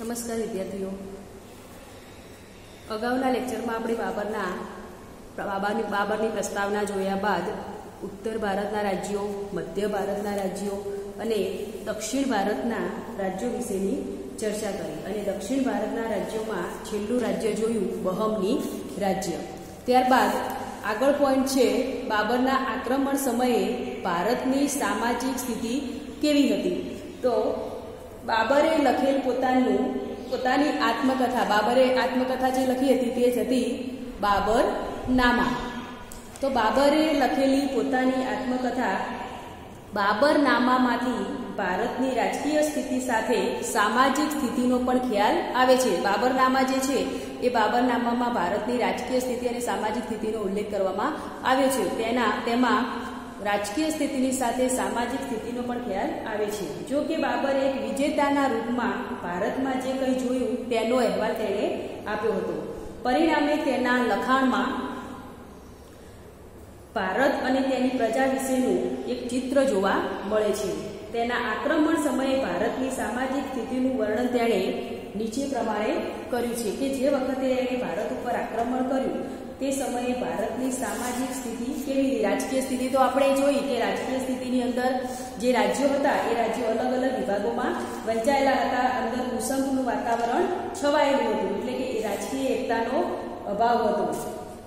નમસ્કાર વિદ્યાર્થીઓ. અગાઉના લેક્ચરમાં આપણે બાબરના, બાબાની, બાબરની પ્રસ્તાવના જોયા બાદ ઉત્તર ભારતના રાજ્યો, મધ્ય ભારતના રાજ્યો અને દક્ષિણ ભારતના રાજ્યો વિશેની ચર્ચા કરી અને દક્ષિણ ભારતના રાજ્યોમાં છેલ્લું રાજ્ય જોયું, બહમની રાજ્ય. ત્યારબાદ આગળ પોઈન્ટ છે બાબરના આક્રમણ સમયે ભારતની સામાજિક સ્થિતિ કેવી હતી? તો બાબરે લખેલ પોતાનું, પોતાની આત્મકથા, બાબરે આત્મકથા જે લખી હતી તે જ હતી બાબર નામા. તો બાબરે લખેલી પોતાની આત્મકથા બાબર નામામાંથી ભારતની રાજકીય સ્થિતિ સાથે સામાજિક સ્થિતિનો પણ ખ્યાલ આવે છે. બાબરનામા જે છે, એ બાબરનામામાં ભારતની રાજકીય સ્થિતિ અને સામાજિક સ્થિતિનો ઉલ્લેખ કરવામાં આવ્યો છે. તેના, તેમાં રાજકીય સ્થિતિની સાથે સામાજિક સ્થિતિનો પણ ખ્યાલ આવે છે. જો કે બાબર એક વિજેતાના રૂપમાં ભારતમાં જે કંઈ જોયું, તેનો અહેવાલ તેણે આપ્યો હતો. પરિણામે તેના લખાણમાં, ભારત અને તેની પ્રજા વિશેનું એક ચિત્ર જોવા મળે છે. તેના આક્રમણ સમયે ભારતની સામાજિક સ્થિતિનું વર્ણન તેણે નીચે પ્રમાણે કર્યું છે કે જે વખતે એણે ભારત ઉપર આક્રમણ કર્યું તે સમયે ભારતની સામાજિક સ્થિતિ કેવી રાજકીય સ્થિતિ તો આપણે જોઈ કે રાજકીય સ્થિતિની અંદર જે રાજ્યો હતા, એ રાજ્યો અલગ અલગ વિભાગોમાં વહેંચાયેલા હતા. અંદર કુસંગનું વાતાવરણ છવાયેલું હતું, એટલે કે એ રાજકીય એકતાનો અભાવ હતો.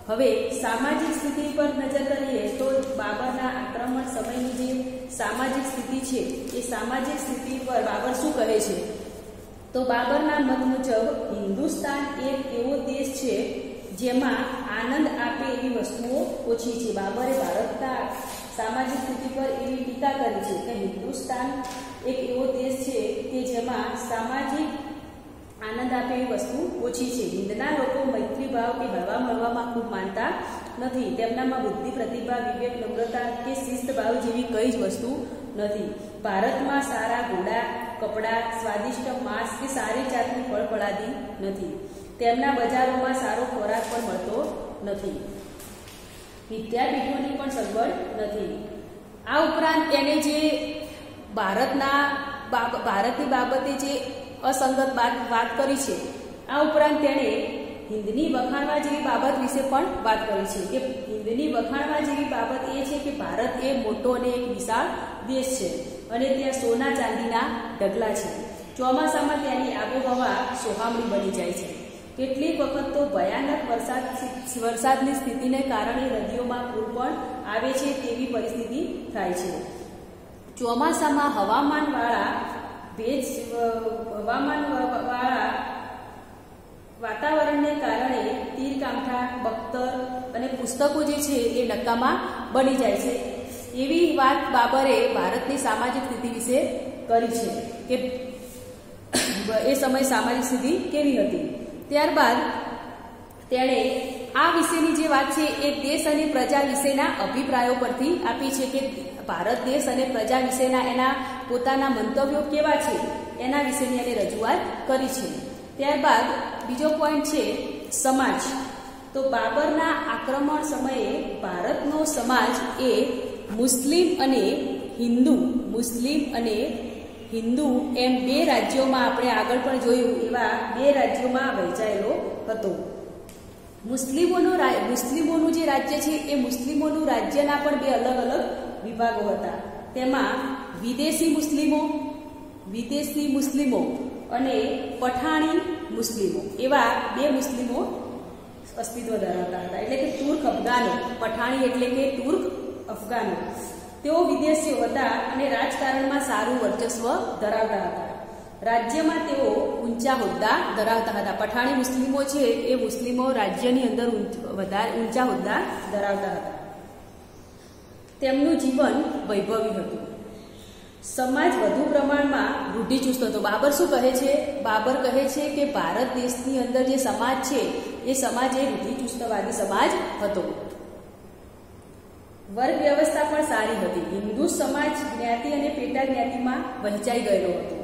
હવે સામાજિક સ્થિતિ પર નજર કરીએ તો બાબરના આક્રમણ સમયની જે સામાજિક સ્થિતિ છે, એ સામાજિક સ્થિતિ પર બાબર શું કહે છે? તો બાબરના મત મુજબ હિન્દુસ્તાન એક એવો દેશ છે જેમાં આનંદ આપે એવી વસ્તુઓ ઓછી છે. બાબરે ભારતના સામાજિક સ્થિતિ પર એવી ટીકા કરી છે કે હિન્દુસ્તાન એક એવો દેશ છે કે જેમાં સામાજિક આનંદ આપે એવી વસ્તુ ઓછી છે. હિન્દના લોકો મૈત્રીભાવ કે હળવા મળવામાં ખૂબ માનતા નથી. તેમનામાં બુદ્ધિ પ્રતિભા, વિવેક, નમ્રતા કે શિસ્ત ભાવ જેવી કઈ જ વસ્તુ નથી. ભારતમાં સારા ઘોડા, કપડાં, સ્વાદિષ્ટ માંસ કે સારી જાતની ફળફળાદી નથી. તેમના બજારોમાં સારો ખોરાક પણ મળતો નથી. વિદ્યાપીઠોની પણ સગવડ નથી. આ ઉપરાંત એને જે ભારતના ભારતની બાબતે જે અસંગત વાત કરી છે, આ ઉપરાંત તેણે હિન્દની વખાણવા જેવી બાબત વિશે પણ વાત કરી છે કે હિન્દની વખાણવા જેવી બાબત એ છે કે ભારત એ મોટો અને એક વિશાળ દેશ છે અને ત્યાં સોના ચાંદીના ઢગલા છે. ચોમાસામાં ત્યાંની આબોહવા સોહામણી બની જાય છે. કેટલીક વખત તો ભયાનક વરસાદ વરસાદની સ્થિતિને કારણે નદીઓમાં પૂર પણ આવે છે તેવી પરિસ્થિતિ થાય છે. ચોમાસામાં હવામાનવાળા ભેજ હવામાન વાળા વાતાવરણને કારણે તીરકાંઠા બખ્તર અને પુસ્તકો જે છે એ નકામા બની જાય છે. એવી વાત બાબરે ભારતની સામાજિક સ્થિતિ વિશે કરી છે કે, એ સમય સામાજિક સ્થિતિ કેવી હતી? ત્યારબાદ તેણે આ વિશેની જે વાત છે, એ દેશ અને પ્રજા વિશેના અભિપ્રાયો પરથી આપી છે કે ભારત દેશ અને પ્રજા વિશેના એના પોતાના મંતવ્યો કેવા છે, એના વિશેની એને રજૂઆત કરી છે. ત્યારબાદ બીજો પોઈન્ટ છે, સમાજ. તો બાબરના આક્રમણ સમયે ભારતનો સમાજ એ મુસ્લિમ અને હિન્દુ, મુસ્લિમ અને હિન્દુ એમ બે રાજ્યોમાં આપણે આગળ પણ જોયું, એવા બે રાજ્યોમાં વહેંચાયેલો હતો. મુસ્લિમોનું મુસ્લિમોનું જે રાજ્ય છે, એ મુસ્લિમોનું રાજ્યના પણ બે અલગ અલગ વિભાગો હતા. તેમાં વિદેશી મુસ્લિમો વિદેશી મુસ્લિમો અને પઠાણી મુસ્લિમો, એવા બે મુસ્લિમો અસ્તિત્વ ધરાવતા હતા. એટલે કે તુર્ક અફઘાનો, પઠાણી એટલે કે તુર્ક અફઘાનો. તેઓ વિદેશીઓ હતા અને રાજકારણમાં સારું વર્ચસ્વ ધરાવતા હતા. રાજ્યમાં તેઓ ઊંચા હોદ્દા ધરાવતા હતા. પઠાણી મુસ્લિમો છે એ મુસ્લિમો રાજ્યની અંદર વધારે, ઊંચા હોદ્દા ધરાવતા હતા. તેમનું જીવન વૈભવી હતું. સમાજ વધુ પ્રમાણમાં રૂઢિચુસ્ત હતો. બાબર શું કહે છે? બાબર કહે છે કે ભારત દેશની અંદર જે સમાજ છે, એ સમાજ એ રૂઢિચુસ્તવાદી સમાજ હતો. વર્ગ વ્યવસ્થા પણ સારી હતી. હિન્દુ સમાજ જ્ઞાતિ અને પેટા જ્ઞાતિમાં વહેંચાઈ ગયેલો હતો.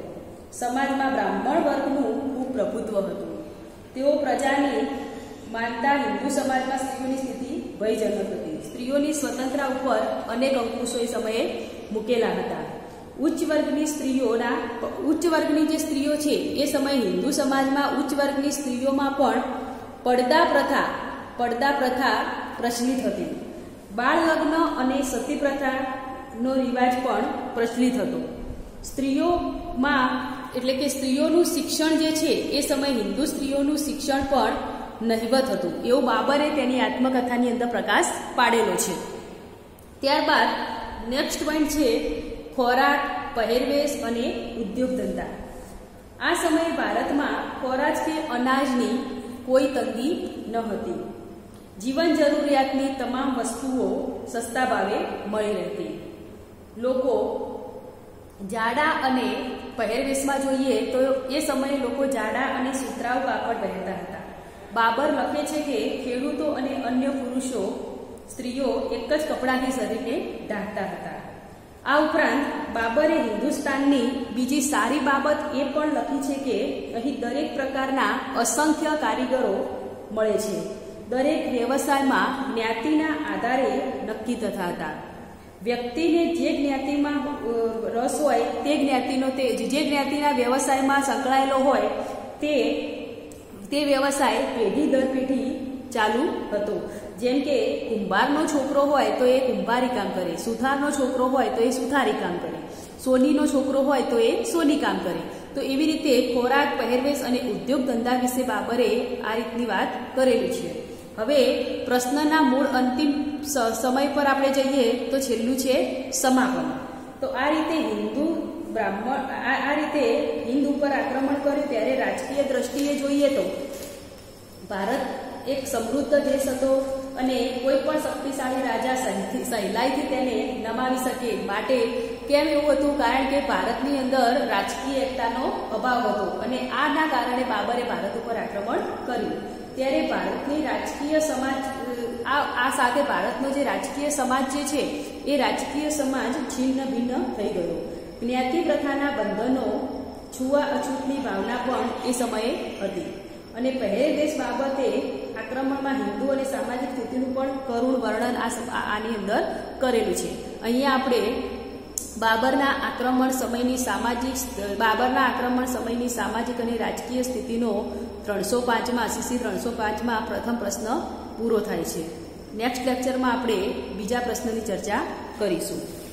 સમાજમાં બ્રાહ્મણ વર્ગનું ખૂબ પ્રભુત્વ હતું. તેઓ પ્રજાની માનતા હિન્દુ સમાજમાં સ્ત્રીઓની સ્થિતિ ભયજનક હતી. સ્ત્રીઓની સ્વતંત્રતા ઉપર અનેક અંકુશો એ સમયે મૂકેલા હતા. ઉચ્ચ વર્ગની સ્ત્રીઓના ઉચ્ચ વર્ગની જે સ્ત્રીઓ છે, એ સમયે હિન્દુ સમાજમાં ઉચ્ચ વર્ગની સ્ત્રીઓમાં પણ પડદા પ્રથા પડદા પ્રથા પ્રચલિત હતી. બાળ લગ્ન અને સતી પ્રથાનો રિવાજ પણ પ્રચલિત હતો. સ્ત્રીઓમાં, એટલે કે સ્ત્રીઓનું શિક્ષણ જે છે, એ સમયે હિન્દુ સ્ત્રીઓનું શિક્ષણ પણ નહિવત હતું. એવું બાબરે તેની આત્મકથાની અંદર પ્રકાશ પાડેલો છે. ત્યારબાદ નેક્સ્ટ પોઈન્ટ છે, ખોરાક, પહેરવેશ અને ઉદ્યોગ ધંધા. આ સમયે ભારતમાં ખોરાક કે અનાજની કોઈ તંગી ન હતી. જીવન જરૂરિયાતની તમામ વસ્તુઓ સસ્તા ભાવે મળી રહેતી. લોકો જાડા અને પહેરવેશમાં જોઈએ તો એ સમયે લોકો જાડા અને સુતરાઉ કાપડ પહેરતા હતા. બાબર લખે છે કે ખેડૂતો અને અન્ય પુરુષો સ્ત્રીઓ એક જ કપડાથી શરીરને ઢાંકતા હતા. આ ઉપરાંત બાબરે હિન્દુસ્તાનની બીજી સારી બાબત એ પણ લખી છે કે અહીં દરેક પ્રકારના અસંખ્ય કારીગરો મળે છે. દરેક વ્યવસાયમાં જ્ઞાતિના આધારે નક્કી થતા હતા. વ્યક્તિને જે જ્ઞાતિમાં રસ હોય, તે જ્ઞાતિનો તે, જે જ્ઞાતિના વ્યવસાયમાં સંકળાયેલો હોય, તે તે વ્યવસાય પેઢી દર પેઢી ચાલુ હતો. જેમ કે, કુંભારનો છોકરો હોય તો એ કુંભારી કામ કરે, સુથારનો છોકરો હોય તો એ સુથારી કામ કરે, સોનીનો છોકરો હોય તો એ સોની કામ કરે. તો એવી રીતે ખોરાક, પહેરવેશ અને ઉદ્યોગ ધંધા વિશે બાબરે આ રીતની વાત કરેલી છે. હવે પ્રશ્નના મૂળ અંતિમ સમય પર આપણે જઈએ તો છેલ્લું છે સમાપન. તો આ રીતે હિન્દુ બ્રાહ્મણ, આ રીતે હિન્દ ઉપર આક્રમણ કર્યું ત્યારે રાજકીય દ્રષ્ટિએ જોઈએ તો ભારત એક સમૃદ્ધ દેશ હતો અને કોઈ પણ શક્તિશાળી રાજા સહેલાઈથી તેને નમાવી શકે માટે કેમ એવું હતું કારણ કે ભારતની અંદર રાજકીય એકતાનો અભાવ હતો અને આના કારણે બાબરે ભારત ઉપર આક્રમણ કર્યું. ત્યારે ભારતની રાજકીય સમાજ આ આ સાથે ભારતનો જે રાજકીય સમાજ જે છે, એ રાજકીય સમાજ છિન્ન ભિન્ન થઈ ગયો. જ્ઞાતિ પ્રથાના બંધનો છુઆ અછૂતની ભાવના પણ એ સમયે હતી. અને પહેરેદેશ બાબતે આક્રમણમાં હિન્દુ અને સામાજિક સ્થિતિનું પણ કરુણ વર્ણન આ, આની અંદર કરેલું છે. અહીંયા આપણે બાબરના આક્રમણ સમયની સામાજિક બાબરના આક્રમણ સમયની સામાજિક અને રાજકીય સ્થિતિનો ત્રણસો પાંચમાં સીસી ત્રણસો પાંચમાં પ્રથમ પ્રશ્ન પૂરો થાય છે. નેક્સ્ટ લેક્ચરમાં આપણે બીજા પ્રશ્નની ચર્ચા કરીશું.